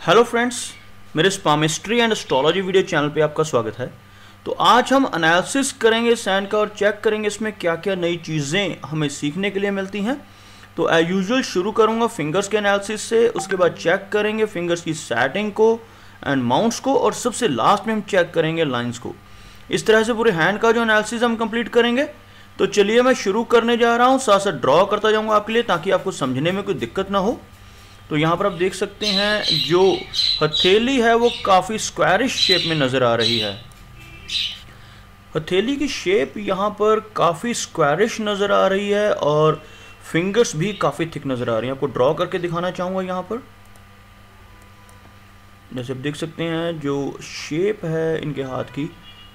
Hello friends मेरे palmistry and astrology video channel पे आपका स्वागत है। तो आज हम एनालिसिस करेंगे सैंड का और चेक करेंगे इसमें क्या क्या नई चीज़ें हमें सीखने के लिए मिलती हैं। तो एज यूजल शुरू करूँगा फिंगर्स के एनालिसिस से, उसके बाद चेक करेंगे फिंगर्स की सेटिंग को एंड माउंट्स को और सबसे लास्ट में हम चेक करेंगे लाइन्स को। इस तरह से पूरे हैंड का जो एनालिसिस हम कंप्लीट करेंगे। तो चलिए मैं शुरू करने जा रहा हूँ साथ साथ ड्रॉ करता जाऊँगा आपके लिए ताकि आपको समझने में कोई दिक्कत ना हो। तो यहाँ पर आप देख सकते हैं, जो हथेली है, वो काफ़ी स्क्वायरिश शेप में नज़र आ रही है। हथेली की शेप यहाँ पर काफ़ी स्क्वायरिश नज़र आ रही है और फिंगर्स भी काफ़ी थिक नज़र आ रही हैं। आपको ड्रॉ करके दिखाना चाहूँगा यहाँ पर। जैसे आप देख सकते हैं, जो शेप है इनके हाथ की,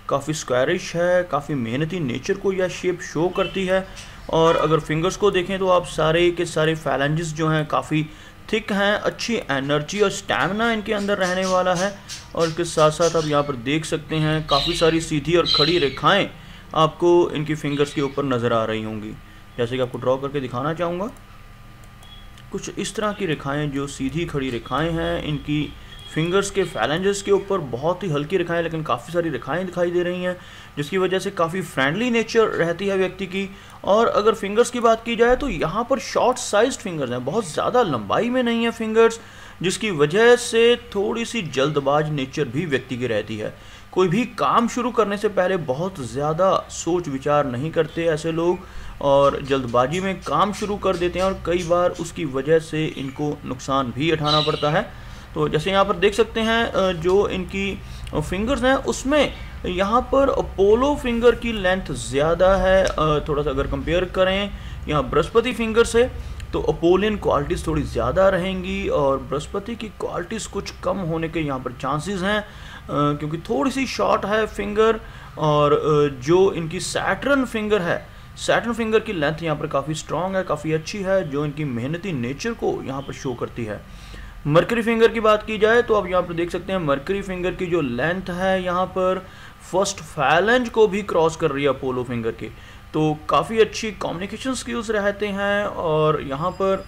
काफ़ी स्क्वायरिश है, काफ़ी मेहनती नेचर को यह शेप शो करती है। और अगर फिंगर्स को देखें तो आप सारे के सारे फैलेंजेस जो हैं, काफ़ी थिक हैं, अच्छी एनर्जी और स्टैमिना इनके अंदर रहने वाला है। और इसके साथ साथ आप यहाँ पर देख सकते हैं, काफ़ी सारी सीधी और खड़ी रेखाएँ आपको इनकी फिंगर्स के ऊपर नज़र आ रही होंगी। जैसे कि आपको ड्रॉ करके दिखाना चाहूँगा। कुछ इस तरह की रेखाएँ, जो सीधी खड़ी रेखाएँ हैं, इनकी फिंगर्स के फैलेंजेस के ऊपर बहुत ही हल्की रेखाएँ, लेकिन काफ़ी सारी रेखाएँ दिखाई दे रही हैं, जिसकी वजह से काफ़ी फ्रेंडली नेचर रहती है व्यक्ति की। और अगर फिंगर्स की बात की जाए तो यहाँ पर शॉर्ट साइज़ फिंगर्स हैं, बहुत ज़्यादा लंबाई में नहीं है फिंगर्स जिसकी वजह से थोड़ी सी जल्दबाज नेचर भी व्यक्ति की रहती है। कोई भी काम शुरू करने से पहले बहुत ज़्यादा सोच विचार नहीं करते ऐसे लोग, और जल्दबाजी में काम शुरू कर देते हैं, और कई बार उसकी वजह से इनको नुकसान भी उठाना पड़ता है। तो जैसे यहाँ पर देख सकते हैं जो इनकी फिंगर्स हैं, उसमें यहाँ पर पोलो फिंगर की लेंथ ज़्यादा है। थोड़ा सा अगर कंपेयर करें, यहाँ बृहस्पति फिंगर से तो अपोलियन क्वालिटीज़ थोड़ी ज़्यादा रहेंगी और बृहस्पति की क्वालिटीज़ कुछ कम होने के यहाँ पर चांसेस हैं। क्योंकि थोड़ी सी शॉर्ट है फिंगर और जो इनकी सैटरन फिंगर है सैटर्न फिंगर की लेंथ यहाँ पर काफ़ी स्ट्रॉन्ग है, काफ़ी अच्छी है, जो इनकी मेहनती नेचर को यहाँ पर शो करती है। मरकरी फिंगर की बात की जाए तो आप यहाँ पर देख सकते हैं मर्करी फिंगर की जो लेंथ है यहाँ पर फ़र्स्ट फैलेंज को भी क्रॉस कर रही है अपोलो फिंगर के। तो काफ़ी अच्छी कम्युनिकेशन स्किल्स रहते हैं और यहाँ पर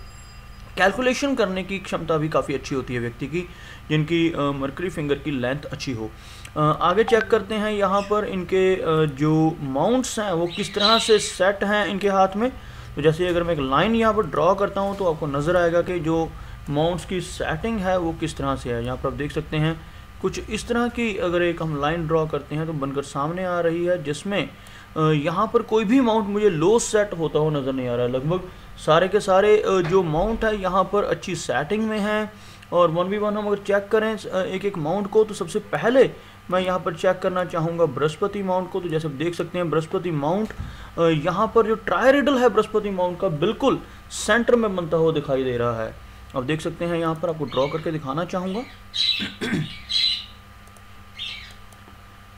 कैलकुलेशन करने की क्षमता भी काफ़ी अच्छी होती है व्यक्ति की, जिनकी मर्करी फिंगर की लेंथ अच्छी हो। आगे चेक करते हैं यहाँ पर इनके जो माउंट्स हैं वो किस तरह से सेट हैं इनके हाथ में। तो जैसे अगर मैं एक लाइन यहाँ पर ड्रॉ करता हूँ तो आपको नज़र आएगा कि जो माउंट्स की सेटिंग है, वो किस तरह से है? यहाँ पर आप देख सकते हैं, कुछ इस तरह की अगर एक हम लाइन ड्रॉ करते हैं तो बनकर सामने आ रही है, जिसमें यहाँ पर कोई भी माउंट मुझे लो सेट होता हुआ नज़र नहीं आ रहा है। लगभग सारे के सारे जो माउंट है, यहाँ पर अच्छी सेटिंग में है। और वन बी वन हम अगर चेक करें एक एक माउंट को तो सबसे पहले मैं यहाँ पर चेक करना चाहूँगा बृहस्पति माउंट को तो जैसे आप देख सकते हैं, बृहस्पति माउंट यहाँ पर जो ट्रायरिडल है बृहस्पति माउंट का, बिल्कुल सेंटर में बनता हुआ दिखाई दे रहा है। अब देख सकते हैं यहाँ पर आपको ड्रॉ करके दिखाना चाहूँगा।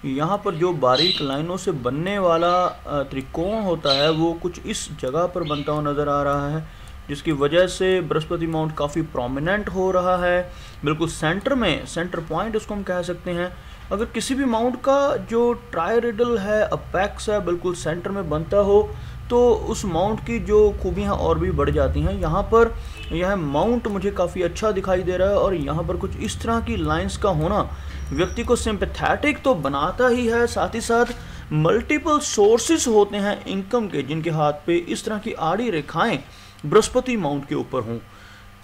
यहाँ पर जो बारीक लाइनों से बनने वाला त्रिकोण होता है, वो कुछ इस जगह पर बनता हुआ नज़र आ रहा है, जिसकी वजह से बृहस्पति माउंट काफ़ी प्रोमिनेंट हो रहा है। बिल्कुल सेंटर में सेंटर पॉइंट उसको हम कह सकते हैं। अगर किसी भी माउंट का जो ट्रायरिडल है अपैक्स है, बिल्कुल सेंटर में बनता हो तो उस माउंट की जो खूबियाँ और भी बढ़ जाती हैं। यहाँ पर यह माउंट मुझे काफ़ी अच्छा दिखाई दे रहा है और यहाँ पर कुछ इस तरह की लाइंस का होना व्यक्ति को सिंपथेटिक तो बनाता ही है, साथ ही साथ मल्टीपल सोर्सेस होते हैं इनकम के, जिनके हाथ पे इस तरह की आड़ी रेखाएँ बृहस्पति माउंट के ऊपर हों।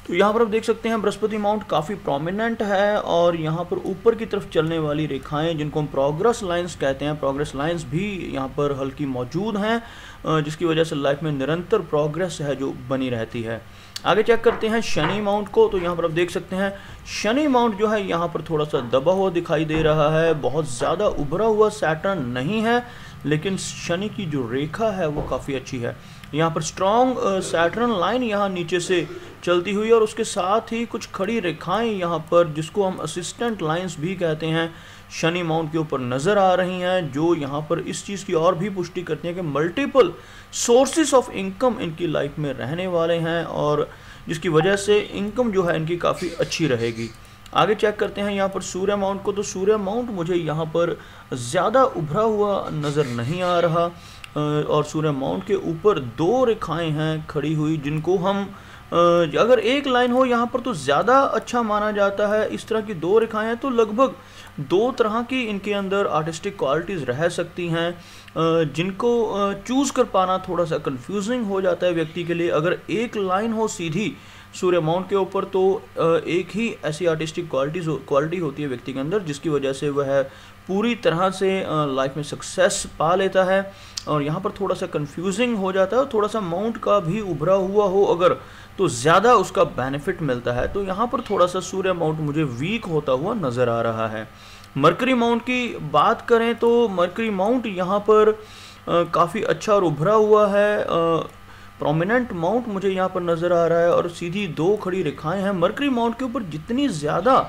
तो यहाँ पर आप देख सकते हैं बृहस्पति माउंट काफ़ी प्रोमिनेंट है और यहाँ पर ऊपर की तरफ़ चलने वाली रेखाएँ, जिनको हम प्रोग्रेस लाइंस कहते हैं। प्रोग्रेस लाइंस भी यहाँ पर हल्की मौजूद हैं जिसकी वजह से लाइफ में निरंतर प्रोग्रेस है जो बनी रहती है। आगे चेक करते हैं शनि माउंट को तो यहाँ पर आप देख सकते हैं शनि माउंट जो है यहाँ पर थोड़ा सा दबा हुआ दिखाई दे रहा है। बहुत ज़्यादा उभरा हुआ सैटर्न नहीं है, लेकिन शनि की जो रेखा है वो काफ़ी अच्छी है। यहाँ पर स्ट्रॉन्ग सैटर्न लाइन यहाँ नीचे से चलती हुई और उसके साथ ही कुछ खड़ी रेखाएँ यहाँ पर जिसको हम असिस्टेंट लाइंस भी कहते हैं, शनि माउंट के ऊपर नज़र आ रही हैं, जो यहाँ पर इस चीज़ की और भी पुष्टि करती हैं कि मल्टीपल सोर्सेस ऑफ़ इनकम इनकी लाइफ में रहने वाले हैं और जिसकी वजह से इनकम जो है इनकी काफ़ी अच्छी रहेगी। आगे चेक करते हैं यहाँ पर सूर्य माउंट को तो सूर्य माउंट मुझे यहाँ पर ज़्यादा उभरा हुआ नज़र नहीं आ रहा। और सूर्य माउंट के ऊपर दो रेखाएँ हैं खड़ी हुई, जिनको हम अगर एक लाइन हो, यहाँ पर तो ज़्यादा अच्छा माना जाता है। इस तरह की दो रेखाएँ हैं तो लगभग दो तरह की इनके अंदर आर्टिस्टिक क्वालिटीज़ रह सकती हैं जिनको चूज़ कर पाना थोड़ा सा कंफ्यूजिंग हो जाता है व्यक्ति के लिए। अगर एक लाइन हो सीधी सूर्य माउंट के ऊपर तो एक ही ऐसी आर्टिस्टिक क्वालिटीज क्वालिटी होती है व्यक्ति के अंदर, जिसकी वजह से वह पूरी तरह से लाइफ में सक्सेस पा लेता है और यहाँ पर थोड़ा सा कंफ्यूजिंग हो जाता है और थोड़ा सा माउंट का भी उभरा हुआ हो अगर तो ज़्यादा उसका बेनिफिट मिलता है। तो यहाँ पर थोड़ा सा सूर्य माउंट मुझे वीक होता हुआ नज़र आ रहा है। मरकरी माउंट की बात करें तो मरकरी माउंट यहाँ पर काफ़ी अच्छा और उभरा हुआ है। प्रोमिनेंट माउंट मुझे यहाँ पर नज़र आ रहा है और सीधी दो खड़ी रेखाएँ हैं। मरकरी माउंट के ऊपर जितनी ज़्यादा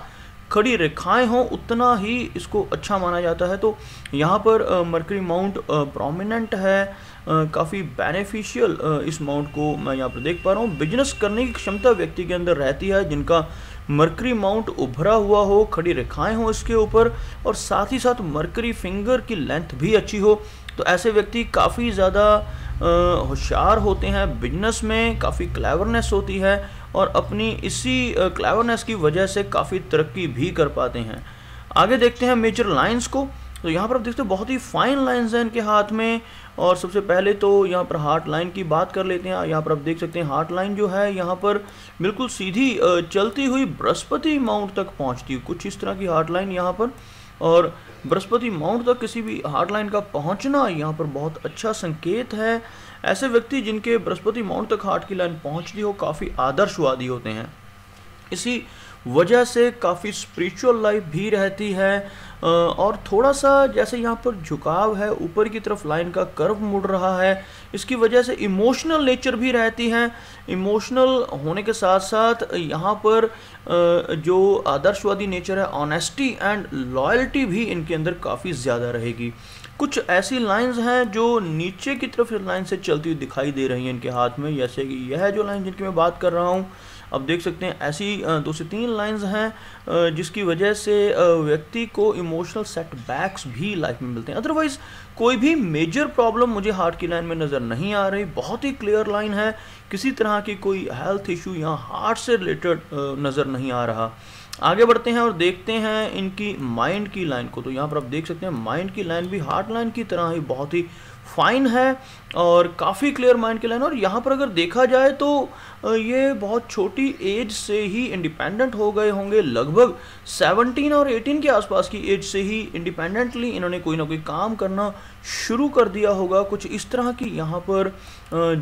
खड़ी रेखाएँ हों, उतना ही इसको अच्छा माना जाता है। तो यहाँ पर मरकरी माउंट प्रोमिनेंट है। काफ़ी बेनिफिशियल इस माउंट को मैं यहाँ पर देख पा रहा हूँ। बिज़नेस करने की क्षमता व्यक्ति के अंदर रहती है, जिनका मरकरी माउंट उभरा हुआ हो, खड़ी रेखाएँ हो इसके ऊपर, और साथ ही साथ मरकरी फिंगर की लेंथ भी अच्छी हो। तो ऐसे व्यक्ति काफ़ी ज़्यादा होशियार होते हैं। बिज़नेस में काफ़ी क्लेवरनेस होती है और अपनी इसी क्लेवरनेस की वजह से काफ़ी तरक्की भी कर पाते हैं। आगे देखते हैं मेजर लाइंस को। तो यहाँ पर आप देखते हैं बहुत ही फाइन लाइंस हैं इनके हाथ में। और सबसे पहले तो यहाँ पर हार्ट लाइन की बात कर लेते हैं। यहाँ पर आप देख सकते हैं हार्ट लाइन जो है यहाँ पर बिल्कुल सीधी चलती हुई बृहस्पति माउंट तक पहुँचती है। कुछ इस तरह की हार्ट लाइन यहाँ पर। और बृहस्पति माउंट तक किसी भी हार्ट लाइन का पहुँचना यहाँ पर बहुत अच्छा संकेत है। ऐसे व्यक्ति जिनके बृहस्पति माउंट तक हार्ट की लाइन पहुँचती हो, काफ़ी आदर्शवादी होते हैं। इसी वजह से काफ़ी स्पिरिचुअल लाइफ भी रहती है और थोड़ा सा जैसे यहाँ पर झुकाव है, ऊपर की तरफ़ लाइन का कर्व मुड़ रहा है, इसकी वजह से इमोशनल नेचर भी रहती है। इमोशनल होने के साथ साथ यहाँ पर जो आदर्शवादी नेचर है ऑनेस्टी एंड लॉयल्टी भी इनके अंदर काफ़ी ज़्यादा रहेगी। कुछ ऐसी लाइंस हैं जो नीचे की तरफ़ लाइन से चलती हुई दिखाई दे रही हैं इनके हाथ में। जैसे कि यह जो लाइन जिनकी मैं बात कर रहा हूँ। अब देख सकते हैं, ऐसी दो से तीन लाइंस हैं जिसकी वजह से व्यक्ति को इमोशनल सेटबैक्स भी लाइफ में मिलते हैं। अदरवाइज़ कोई भी मेजर प्रॉब्लम मुझे हार्ट की लाइन में नज़र नहीं आ रही। बहुत ही क्लियर लाइन है। किसी तरह की कोई हेल्थ इशू यहाँ हार्ट से रिलेटेड नज़र नहीं आ रहा। आगे बढ़ते हैं और देखते हैं इनकी माइंड की लाइन को। तो यहाँ पर आप देख सकते हैं माइंड की लाइन भी हार्ट लाइन की तरह ही बहुत ही फाइन है और काफ़ी क्लियर माइंड की लाइन और यहाँ पर अगर देखा जाए तो ये बहुत छोटी एज से ही इंडिपेंडेंट हो गए होंगे। लगभग 17 और 18 के आसपास की एज से ही इंडिपेंडेंटली इन्होंने कोई ना कोई काम करना शुरू कर दिया होगा। कुछ इस तरह की यहाँ पर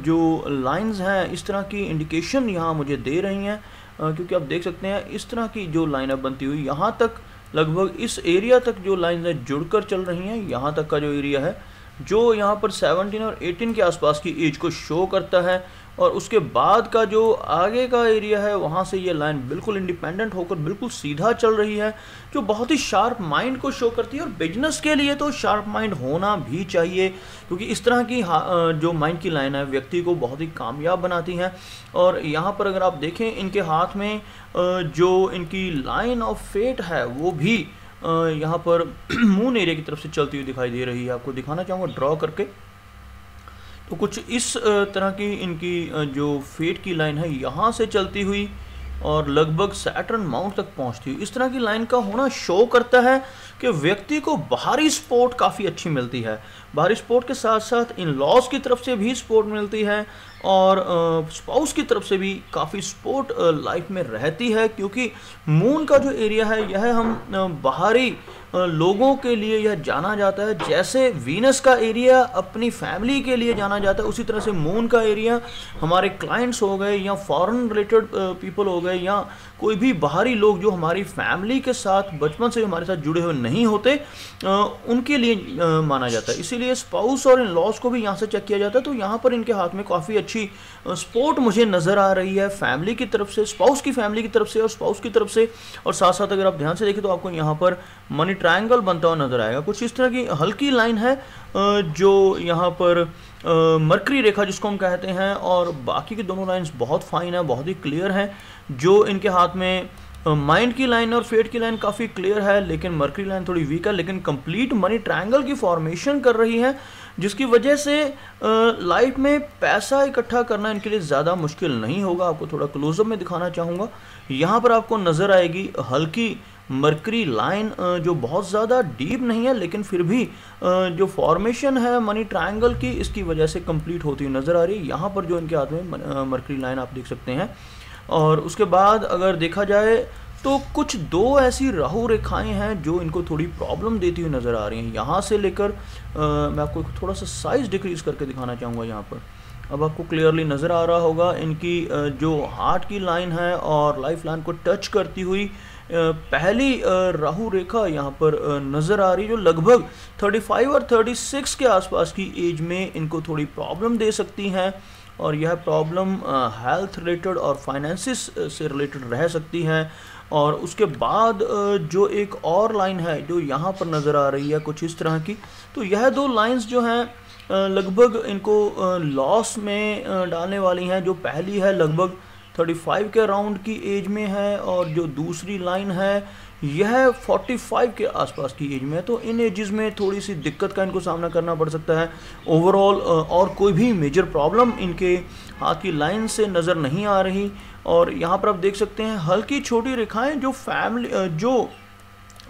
जो लाइंस हैं, इस तरह की इंडिकेशन यहाँ मुझे दे रही हैं। क्योंकि आप देख सकते हैं, इस तरह की जो लाइनअप बनती हुई, यहाँ तक लगभग इस एरिया तक जो लाइन जुड़कर चल रही हैं, यहाँ तक का जो एरिया है, जो यहाँ पर 17 और 18 के आसपास की एज को शो करता है और उसके बाद का जो आगे का एरिया है, वहाँ से ये लाइन बिल्कुल इंडिपेंडेंट होकर बिल्कुल सीधा चल रही है, जो बहुत ही शार्प माइंड को शो करती है और बिज़नेस के लिए तो शार्प माइंड होना भी चाहिए, क्योंकि इस तरह की जो माइंड की लाइन है, व्यक्ति को बहुत ही कामयाब बनाती हैं। और यहाँ पर अगर आप देखें, इनके हाथ में जो इनकी लाइन ऑफ़ फेट है, वो भी यहाँ पर मून एरिया की तरफ़ से चलती हुई दिखाई दे रही है। आपको दिखाना चाहूँगा ड्रॉ करके। तो कुछ इस तरह की इनकी जो फेट की लाइन है, यहाँ से चलती हुई और लगभग सैटर्न माउंट तक पहुँचती हुई, इस तरह की लाइन का होना शो करता है। कि व्यक्ति को बाहरी सपोर्ट काफ़ी अच्छी मिलती है। बाहरी सपोर्ट के साथ साथ इन लॉज की तरफ़ से भी सपोर्ट मिलती है और स्पाउस की तरफ़ से भी काफ़ी सपोर्ट लाइफ में रहती है क्योंकि मून का जो एरिया है, यह हम बाहरी लोगों के लिए यह जाना जाता है। जैसे वीनस का एरिया अपनी फैमिली के लिए जाना जाता है, उसी तरह से मून का एरिया हमारे क्लाइंट्स हो गए या फॉरेन रिलेटेड पीपल हो गए या कोई भी बाहरी लोग जो हमारी फैमिली के साथ, बचपन से हमारे साथ जुड़े हुए नहीं होते उनके लिए माना जाता है। इसीलिए स्पाउस और इन लॉस को भी यहाँ से चेक किया जाता है तो यहाँ पर इनके हाथ में काफ़ी अच्छी सपोर्ट मुझे नज़र आ रही है फैमिली की तरफ़ से स्पाउस की फैमिली की तरफ़ से और स्पाउस की तरफ़ से। और साथ साथ अगर आप ध्यान से देखें तो आपको यहाँ पर मनी ट्रायंगल बनता हुआ नज़र आएगा। कुछ इस तरह की हल्की लाइन है जो यहाँ पर मरकरी रेखा जिसको हम कहते हैं, और बाकी के दोनों लाइंस बहुत फाइन है, बहुत ही क्लियर हैं, जो इनके हाथ में माइंड की लाइन और फेट की लाइन काफ़ी क्लियर है, लेकिन मर्करी लाइन थोड़ी वीक है, लेकिन कंप्लीट मनी ट्रायंगल की फॉर्मेशन कर रही है, जिसकी वजह से लाइफ में पैसा इकट्ठा करना इनके लिए ज़्यादा मुश्किल नहीं होगा। आपको थोड़ा क्लोजअप में दिखाना चाहूँगा। यहाँ पर आपको नज़र आएगी हल्की मरकरी लाइन जो बहुत ज़्यादा डीप नहीं है, लेकिन फिर भी जो फॉर्मेशन है मनी ट्रायंगल की, इसकी वजह से कंप्लीट होती हुई नज़र आ रही है। यहाँ पर जो इनके हाथ में मरकरी लाइन आप देख सकते हैं। और उसके बाद अगर देखा जाए तो कुछ दो ऐसी राहु रेखाएँ हैं, जो इनको थोड़ी प्रॉब्लम देती हुई नज़र आ रही हैं। यहाँ से लेकर मैं आपको थोड़ा सा साइज़ डिक्रीज़ करके दिखाना चाहूँगा यहाँ पर। अब आपको क्लियरली नज़र आ रहा होगा, इनकी जो हार्ट की लाइन है और लाइफ लाइन को टच करती हुई पहली राहु रेखा यहाँ पर नज़र आ रही जो लगभग 35 और 36 के आसपास की एज में इनको थोड़ी प्रॉब्लम दे सकती हैं और यह प्रॉब्लम हेल्थ रिलेटेड और फाइनेंसिस से रिलेटेड रह सकती हैं और उसके बाद जो एक और लाइन है, जो यहाँ पर नज़र आ रही है कुछ इस तरह की तो यह दो लाइंस जो हैं लगभग इनको लॉस में डालने वाली हैं, जो पहली है, लगभग 35 के राउंड की एज में है और जो दूसरी लाइन है, यह 45 के आसपास की एज में है। तो इन एजेस में थोड़ी सी दिक्कत का इनको सामना करना पड़ सकता है। ओवरऑल और कोई भी मेजर प्रॉब्लम इनके हाथ की लाइन से नज़र नहीं आ रही। और यहाँ पर आप देख सकते हैं, हल्की छोटी रेखाएँ जो फैमिली जो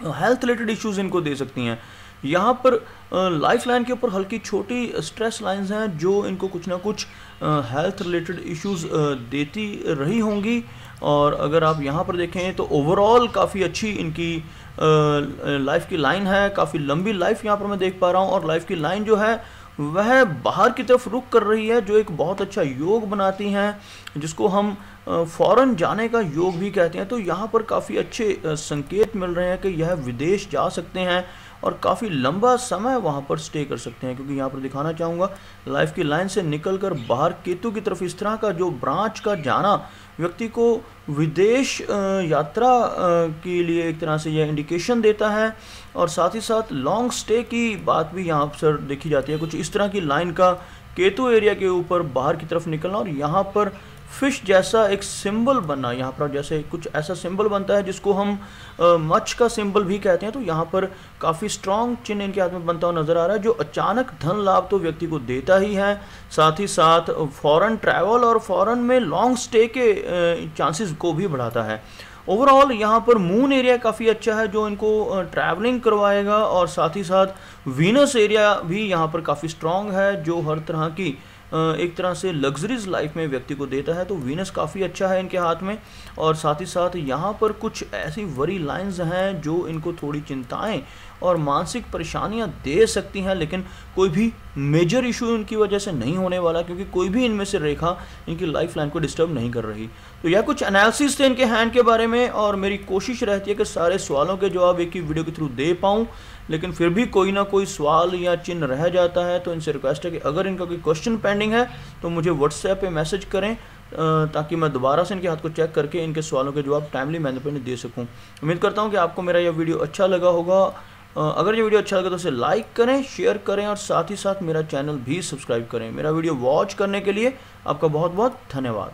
हेल्थ रिलेटेड इश्यूज़ इनको दे सकती हैं। यहाँ पर लाइफ लाइन के ऊपर हल्की छोटी स्ट्रेस लाइंस हैं जो इनको कुछ ना कुछ हेल्थ रिलेटेड इश्यूज़ देती रही होंगी। और अगर आप यहाँ पर देखें तो ओवरऑल काफ़ी अच्छी इनकी लाइफ की लाइन है, काफ़ी लंबी लाइफ यहाँ पर मैं देख पा रहा हूँ। और लाइफ की लाइन जो है वह बाहर की तरफ़ रुक कर रही है, जो एक बहुत अच्छा योग बनाती हैं, जिसको हम फ़ौरन जाने का योग भी कहते हैं। तो यहाँ पर काफ़ी अच्छे संकेत मिल रहे हैं कि यह विदेश जा सकते हैं और काफ़ी लंबा समय वहाँ पर स्टे कर सकते हैं। क्योंकि यहाँ पर दिखाना चाहूँगा लाइफ की लाइन से निकल कर बाहर केतु की तरफ़ इस तरह का जो ब्रांच का जाना व्यक्ति को विदेश यात्रा के लिए एक तरह से यह इंडिकेशन देता है और साथ ही साथ लॉन्ग स्टे की बात भी यहाँ पर देखी जाती है। कुछ इस तरह की लाइन का केतु एरिया के ऊपर बाहर की तरफ़ निकलना और यहाँ पर फ़िश जैसा एक सिंबल बनना यहाँ पर जैसे कुछ ऐसा सिंबल बनता है जिसको हम मच्छ का सिंबल भी कहते हैं तो यहाँ पर काफ़ी स्ट्रॉन्ग चिन्ह इनके हाथ में बनता हुआ नज़र आ रहा है, जो अचानक धन लाभ तो व्यक्ति को देता ही है। साथ ही साथ फॉरेन ट्रैवल और फॉरेन में लॉन्ग स्टे के चांसेस को भी बढ़ाता है। ओवरऑल यहाँ पर मून एरिया काफ़ी अच्छा है, जो इनको ट्रैवलिंग करवाएगा, और साथ ही साथ वीनस एरिया भी यहाँ पर काफ़ी स्ट्रॉन्ग है, जो हर तरह की एक तरह से लग्जरीज लाइफ में व्यक्ति को देता है तो वीनस काफ़ी अच्छा है इनके हाथ में। और साथ ही साथ यहाँ पर कुछ ऐसी वरी लाइंस हैं जो इनको थोड़ी चिंताएँ और मानसिक परेशानियाँ दे सकती हैं, लेकिन कोई भी मेजर इशू इनकी वजह से नहीं होने वाला, क्योंकि कोई भी इनमें से रेखा इनकी लाइफ लाइन को डिस्टर्ब नहीं कर रही। तो यह कुछ एनालिसिस थे इनके हैंड के बारे में, और मेरी कोशिश रहती है कि सारे सवालों के जवाब एक ही वीडियो के थ्रू दे पाऊँ, लेकिन फिर भी कोई ना कोई सवाल या चिन्ह रह जाता है तो इनसे रिक्वेस्ट है कि अगर इनका कोई क्वेश्चन पेंडिंग है तो मुझे व्हाट्सएप पे मैसेज करें ताकि मैं दोबारा से इनके हाथ को चेक करके इनके सवालों के जवाब टाइमली मैंने दे सकूँ। उम्मीद करता हूँ कि आपको मेरा यह वीडियो अच्छा लगा होगा अगर ये वीडियो अच्छा लगे तो उसे लाइक करें शेयर करें और साथ ही साथ मेरा चैनल भी सब्सक्राइब करें। मेरा वीडियो वॉच करने के लिए आपका बहुत बहुत धन्यवाद।